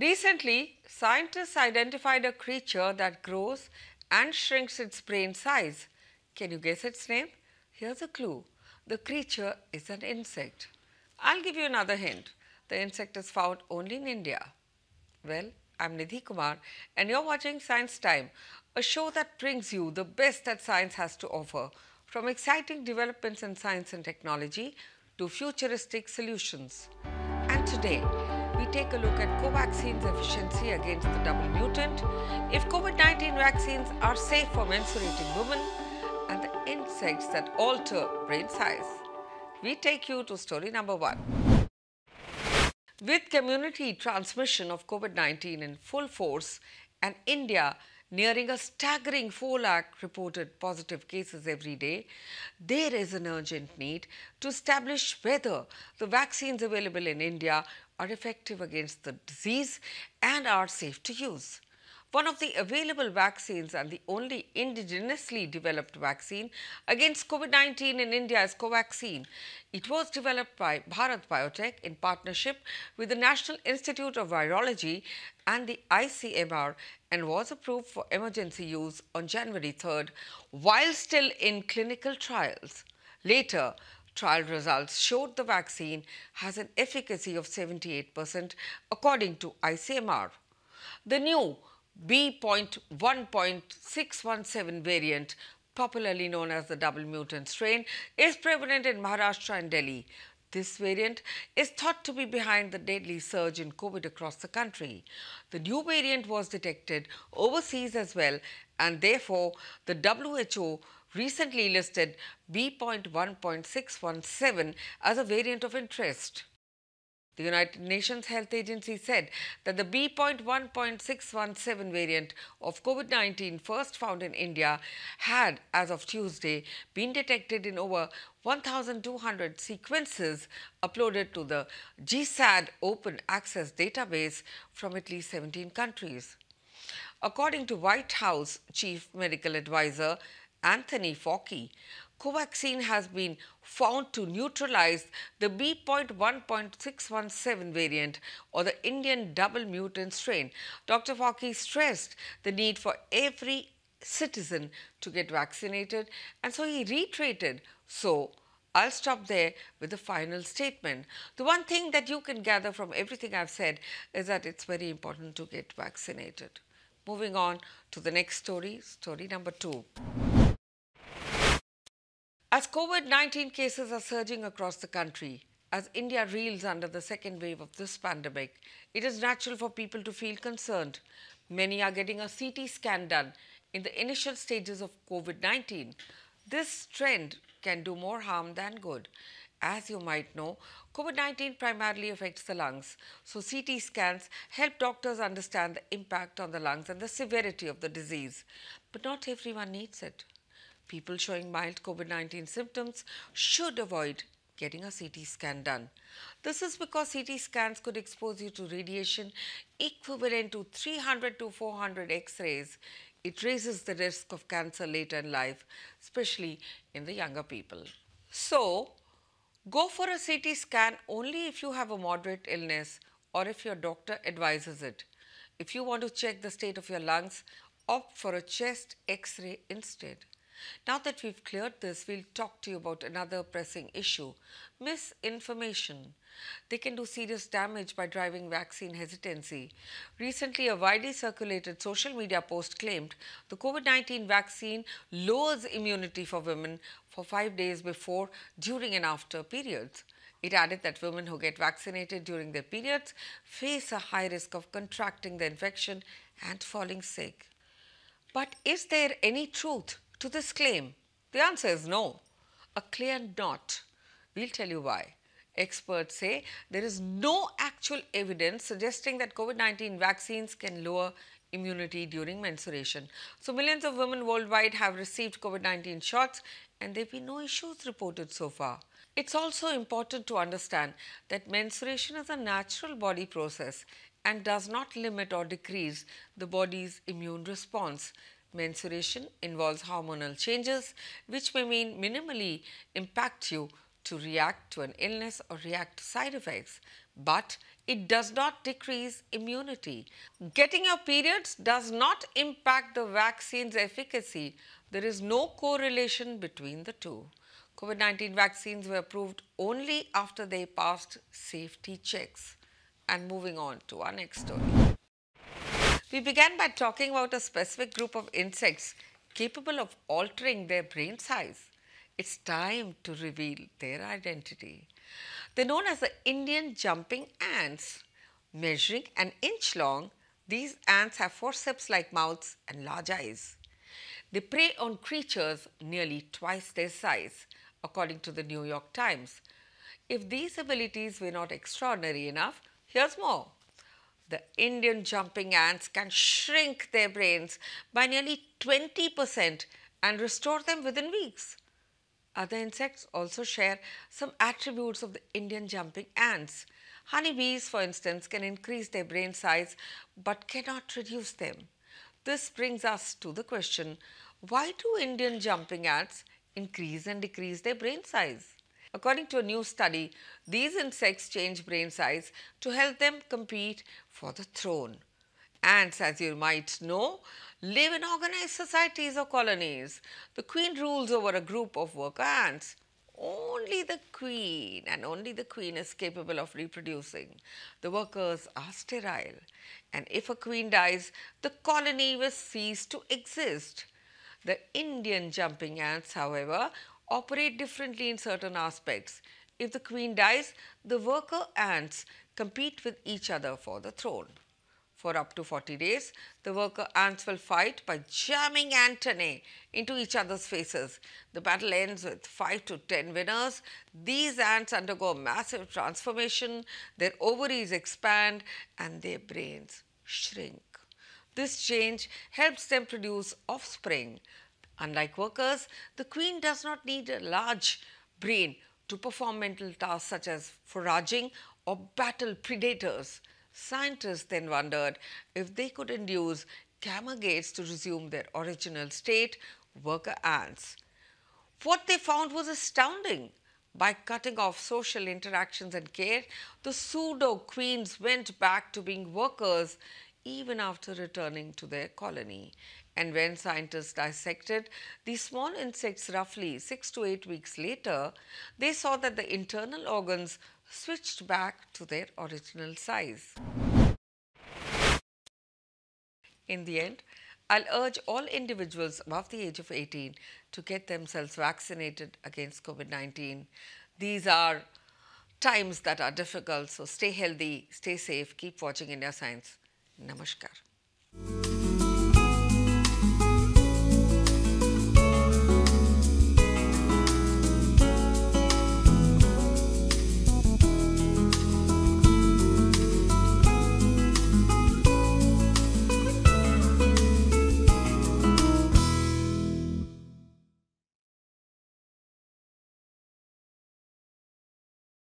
Recently, scientists identified a creature that grows and shrinks its brain size. Can you guess its name? Here's a clue. The creature is an insect. I'll give you another hint. The insect is found only in India. Well, I'm Nidhi Kumar and you're watching Science Time, a show that brings you the best that science has to offer, from exciting developments in science and technology to futuristic solutions. And today, take a look at Covaxin's efficiency against the double mutant, if COVID-19 vaccines are safe for menstruating women, and the insects that alter brain size. We take you to story number one. With community transmission of COVID-19 in full force and India nearing a staggering 4 lakh reported positive cases every day, there is an urgent need to establish whether the vaccines available in India are effective against the disease and are safe to use. One of the available vaccines and the only indigenously developed vaccine against COVID-19 in India is Covaxin. It was developed by Bharat Biotech in partnership with the National Institute of Virology and the ICMR and was approved for emergency use on January 3rd while still in clinical trials. Later, trial results showed the vaccine has an efficacy of 78% according to ICMR. The new B.1.617 variant, popularly known as the double mutant strain, is prevalent in Maharashtra and Delhi. This variant is thought to be behind the deadly surge in COVID across the country. The new variant was detected overseas as well and therefore the WHO recently listed B.1.617 as a variant of interest. The United Nations Health Agency said that the B.1.617 variant of COVID-19 first found in India had, as of Tuesday, been detected in over 1,200 sequences uploaded to the GISAID open access database from at least 17 countries. According to White House Chief Medical Advisor Anthony Fauci, Covaxin has been found to neutralize the B.1.617 variant or the Indian double mutant strain. Dr. Fauci stressed the need for every citizen to get vaccinated and so he reiterated, so I'll stop there with the final statement. The one thing that you can gather from everything I've said is that it's very important to get vaccinated. Moving on to the next story, story number two. As COVID-19 cases are surging across the country, as India reels under the second wave of this pandemic, it is natural for people to feel concerned. Many are getting a CT scan done in the initial stages of COVID-19. This trend can do more harm than good. As you might know, COVID-19 primarily affects the lungs, so CT scans help doctors understand the impact on the lungs and the severity of the disease. But not everyone needs it people showing mild COVID-19 symptoms should avoid getting a CT scan done. This is because CT scans could expose you to radiation equivalent to 300 to 400 X-rays. It raises the risk of cancer later in life, especially in the younger people. So, go for a CT scan only if you have a moderate illness or if your doctor advises it. If you want to check the state of your lungs, opt for a chest X-ray instead. Now that we've cleared this, we'll talk to you about another pressing issue, misinformation. They can do serious damage by driving vaccine hesitancy. Recently, a widely circulated social media post claimed the COVID-19 vaccine lowers immunity for women for five days before, during and after periods. It added that women who get vaccinated during their periods face a high risk of contracting the infection and falling sick. But is there any truth to this claim? The answer is no, a clear not. We'll tell you why. Experts say there is no actual evidence suggesting that COVID-19 vaccines can lower immunity during menstruation. So millions of women worldwide have received COVID-19 shots and there have been no issues reported so far. It's also important to understand that menstruation is a natural body process and does not limit or decrease the body's immune response. Menstruation involves hormonal changes which may mean minimally impact you to react to an illness or react to side effects, but it does not decrease immunity. Getting your periods does not impact the vaccine's efficacy. There is no correlation between the two. COVID 19 vaccines were approved only after they passed safety checks. And moving on to our next story. We began by talking about a specific group of insects capable of altering their brain size. It's time to reveal their identity. They're known as the Indian jumping ants. Measuring an inch long, these ants have forceps like mouths and large eyes. They prey on creatures nearly twice their size, according to the New York Times. If these abilities were not extraordinary enough, here's more the Indian jumping ants can shrink their brains by nearly 20% and restore them within weeks. Other insects also share some attributes of the Indian jumping ants. Honeybees, for instance, can increase their brain size but cannot reduce them. This brings us to the question why do Indian jumping ants increase and decrease their brain size? According to a new study, these insects change brain size to help them compete for the throne. Ants, as you might know, live in organized societies or colonies. The queen rules over a group of worker ants. Only the queen and only the queen is capable of reproducing. The workers are sterile. And if a queen dies, the colony will cease to exist. The Indian jumping ants, however, operate differently in certain aspects. If the queen dies, the worker ants compete with each other for the throne. For up to 40 days, the worker ants will fight by jamming antennae into each other's faces. The battle ends with 5 to 10 winners. These ants undergo massive transformation, their ovaries expand and their brains shrink. This change helps them produce offspring. Unlike workers, the queen does not need a large brain to perform mental tasks such as foraging or battle predators. Scientists then wondered if they could induce gamergates to resume their original state, worker ants. What they found was astounding. By cutting off social interactions and care, the pseudo queens went back to being workers even after returning to their colony. And when scientists dissected these small insects roughly six to eight weeks later, they saw that the internal organs switched back to their original size. In the end, I'll urge all individuals above the age of 18 to get themselves vaccinated against COVID 19. These are times that are difficult, so stay healthy, stay safe, keep watching India Science. Namaskar.